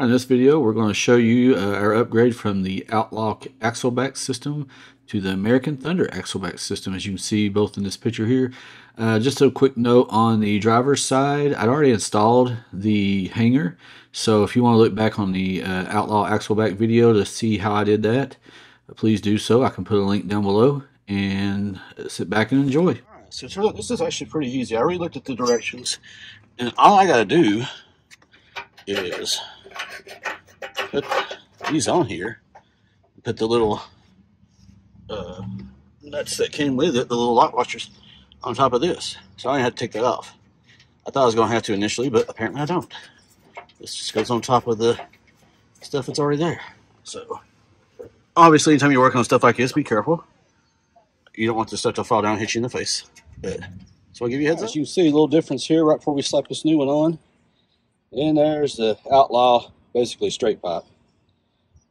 In this video, we're going to show you uh, our upgrade from the Outlaw Axleback system to the American Thunder Axleback system, as you can see both in this picture here. Uh, just a quick note on the driver's side, I'd already installed the hanger, so if you want to look back on the uh, Outlaw Axleback video to see how I did that, uh, please do so. I can put a link down below and sit back and enjoy. All right, so this is actually pretty easy. I already looked at the directions, and all I got to do is put these on here. Put the little uh, nuts that came with it, the little lock washers, on top of this. So I had to take that off. I thought I was going to have to initially, but apparently I don't. This just goes on top of the stuff that's already there. So, obviously, anytime you're working on stuff like this, be careful. You don't want the stuff to fall down and hit you in the face. But, so I'll give you a heads up. As you see, a little difference here right before we slap this new one on. And there's the Outlaw basically straight pipe.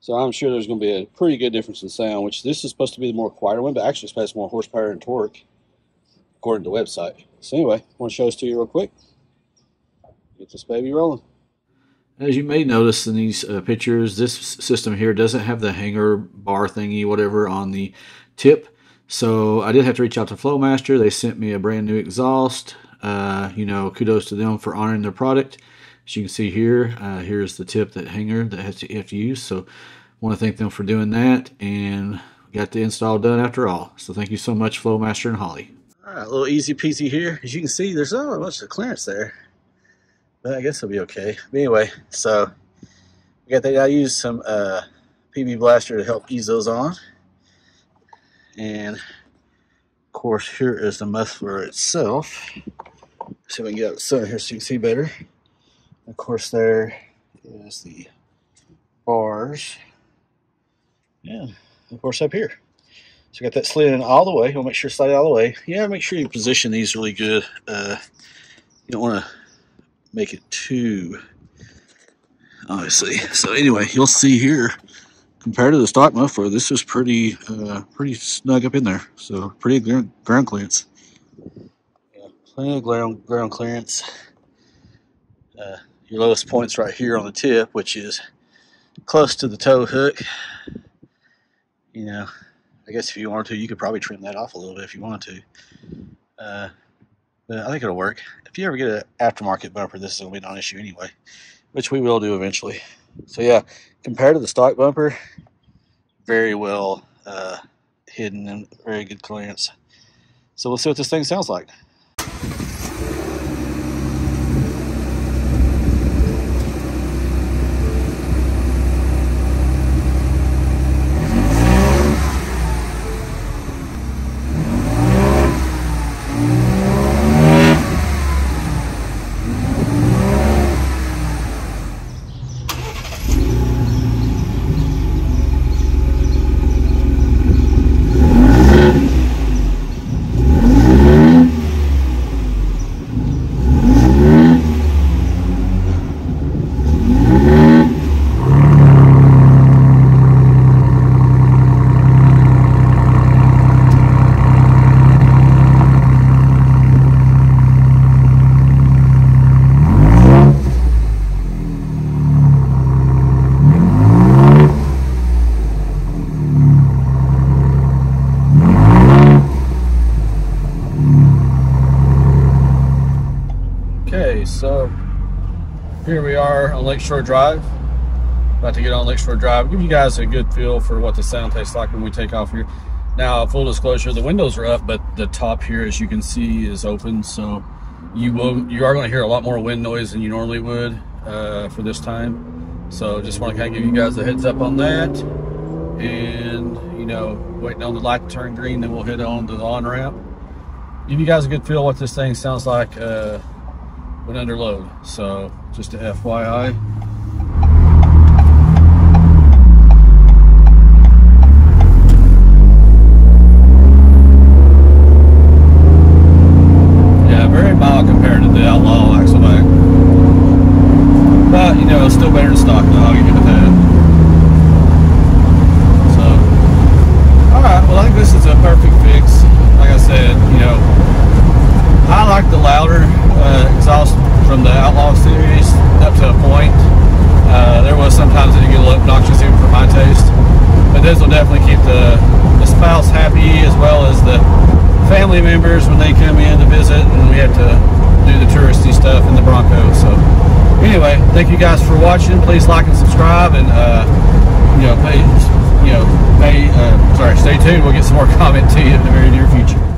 So I'm sure there's going to be a pretty good difference in sound, which this is supposed to be the more quieter one, but actually it's supposed to more horsepower and torque, according to the website. So anyway, I want to show this to you real quick. Get this baby rolling. As you may notice in these uh, pictures, this system here doesn't have the hanger bar thingy, whatever, on the tip. So I did have to reach out to Flowmaster. They sent me a brand new exhaust. Uh, you know, kudos to them for honoring their product. As you can see here, uh, here's the tip that hanger that has to, to use. So want to thank them for doing that and got the install done after all. So thank you so much, Flowmaster and Holly. All right, a little easy peasy here. As you can see, there's not much of clearance there. But I guess it'll be okay. But anyway, so we got that. I used some uh, PB Blaster to help ease those on. And of course, here is the muffler itself. See if we can get out the sun here so you can see better. Of course, there is the bars. Yeah, of course, up here. So got that slid in all the way. We'll make sure slide it all the way. Yeah, make sure you position these really good. Uh, you don't want to make it too obviously. So anyway, you'll see here, compared to the stock muffler, this is pretty uh, pretty snug up in there. So pretty ground clearance. Yeah, plenty of ground, ground clearance. Uh, your lowest point's right here on the tip, which is close to the tow hook. You know, I guess if you wanted to, you could probably trim that off a little bit if you wanted to. Uh, but I think it'll work. If you ever get an aftermarket bumper, this is going to be non issue anyway, which we will do eventually. So yeah, compared to the stock bumper, very well uh, hidden and very good clearance. So we'll see what this thing sounds like. So here we are on Lakeshore Drive. About to get on Lakeshore Drive. Give you guys a good feel for what the sound tastes like when we take off here. Now, full disclosure, the windows are up, but the top here, as you can see, is open. So you will, you are going to hear a lot more wind noise than you normally would uh, for this time. So just want to kind of give you guys a heads up on that. And, you know, waiting on the light to turn green, then we'll hit on the on-ramp. Give you guys a good feel what this thing sounds like uh, when under load. So just a FYI. Yeah, very mild compared to the Outlaw Axleback. But, you know, it's still better than stock though, I'll give you that. So, alright, well I think this is a perfect fix. Like I said, you know, I like the louder uh, exhaust from the Outlaw series up to a point. obnoxious even for my taste. But this will definitely keep the, the spouse happy as well as the family members when they come in to visit and we have to do the touristy stuff in the Bronco. So anyway, thank you guys for watching. Please like and subscribe and uh, you know, pay, you know, pay, uh, sorry, stay tuned. We'll get some more comment to you in the very near future.